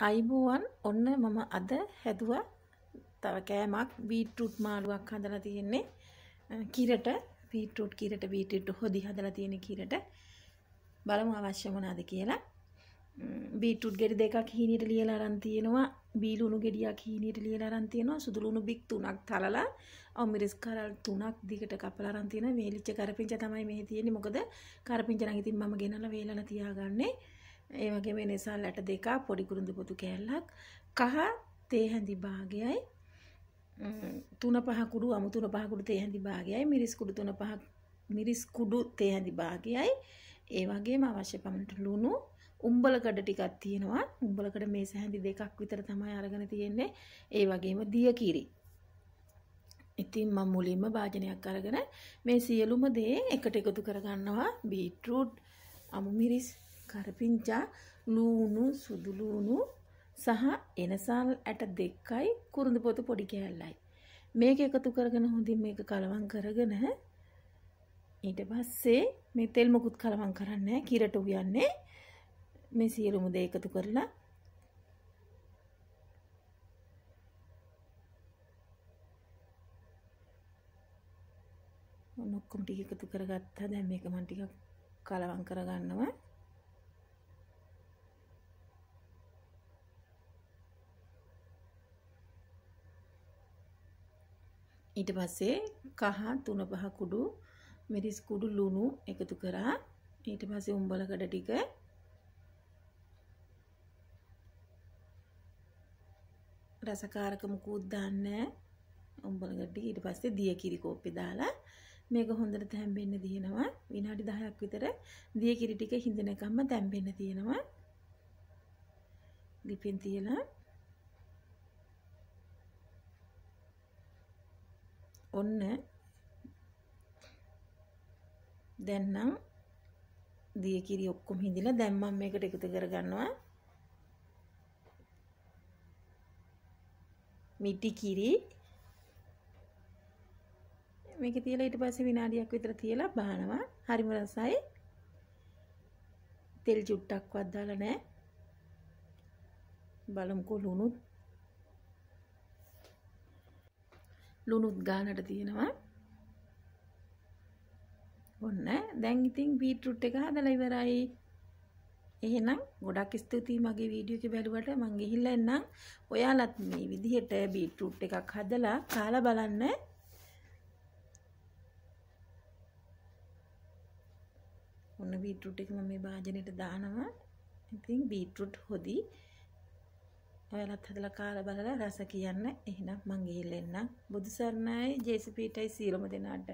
අයිබෝවන් ඔන්න මම අද හැදුව. තව කෑමක්. බීටරුට් මාළුවක් හදලා තියෙන්නේ. කිරට. පීටරුට් කිරට බීටට හොදි හදලා තියෙන කිරට. බලමු අවශ්‍ය මොනාද කියලා. බීටරුට් ගෙඩි දෙකක් හීනීට ලියලා අරන් තියෙනවා. බීලුණු ගෙඩියක් හීනීට ලියලා අරන් තියෙනවා. සුදුලුණු බික් තුනක් තලලා. අමිරිස් කරල් තුනක් දිගට කපලා අරන් තියෙනවා. වේලිච්ච කරපිංච තමයි මේ තියෙන්නේ. මොකද කරපිංච නම් ඉතින් මම ගෙනලා වේලලා තියාගන්නේ. ඒ වගේම නිසා ලැට දෙකක් පොඩි කුරුඳු පොතු කෑල්ලක් කහ තේ හැඳි භාගයයි තුන පහ කුඩු අමු තුන පහ කුඩු තේ හැඳි භාගයයි. මිරිස් කුඩු තුන පහ මිරිස් කුඩු තේ හැඳි භාගයයි. ඒ වගේම අවශ්‍ය පමණට ලුණු උම්බලකඩ ටිකක් තියෙනවා. උම්බලකඩ මේස හැඳි දෙකක් විතර තමයි අරගෙන තියෙන්නේ. ඒ වගේම දිය කිරි ඉතින් මම මුලින්ම භාජනයක් අරගෙන මේ සියලුම දේ එකට එකතු කරගන්නවා. බීට්රූට් අමු මිරිස් කරපිංචා ලූණු සුදුලූණු සහ එනසල් ඇට දෙකයි කුරුඳු පොතු පොඩි කෑල්ලයි. මේක එකතු කරගෙන හොඳින් මේක කලවම් කරගෙන ඊට පස්සේ මේ තෙල් මොකුත් කලවම් කරන්නේ කිරට උයන්නේ. මේ සියලුම දේ එකතු කරලා ඔක්කොම ටික එකතු කරගත්තා. දැන් මේක මම ටිකක් කලවම් කරගන්නවා. ඊට පස්සේ කහ තුන පහ කුඩු මිරිස් කුඩු ලුණු එකතු කරා. ඊට පස්සේ උඹලකඩ ටික රසකාරක මුකුත් දාන්නේ උඹලකඩ ඊට පස්සේ දිය කිරි කෝප්පේ දාලා මේක හොඳට තැම්බෙන්න දිනනවා. විනාඩි 10ක් විතර දිය කිරි ටික හිඳනකම්ම තැම්බෙන්න තියෙනවා. ලිපෙන් තියලා ඔන්න දැන් නම් දිය කිරි ඔක්කොම හිඳිලා දැන් මම මේකට එකතු කරගන්නවා. මිටි කිරි මේක තියලා ඊට පස්සේ විනාඩියක් විතර තියලා බානවා හරිම රසයි. තෙල් චුට්ටක්වත් දාලා නැහැ. බලමුකෝ ලුණුත් ලුණුත් ගානට තියෙනවා. ඔන්න. දැන් ඉතින් බීට්රුට් එක හදලා ඉවරයි. එහෙනම් ගොඩක් ස්තුතියි මගේ වීඩියෝ එක බැලුවට. මං ගිහිල්ලා එන්නම්. ඔයාලත් මේ විදිහට බීට්රුට් එකක් හදලා කාලා බලන්න. ඔන්න බීට්රුට් එක මම මේ භාජනෙට දානවා. ඉතින් බීට්රුට් හොදි. ඔයාලත් හදලා කාලා බලලා රස කියන්න එහෙනම් මං ගිහිල්ලා එන්නම්. බුදු සරණයි ජේසුපීටයි සියලුම දෙනාට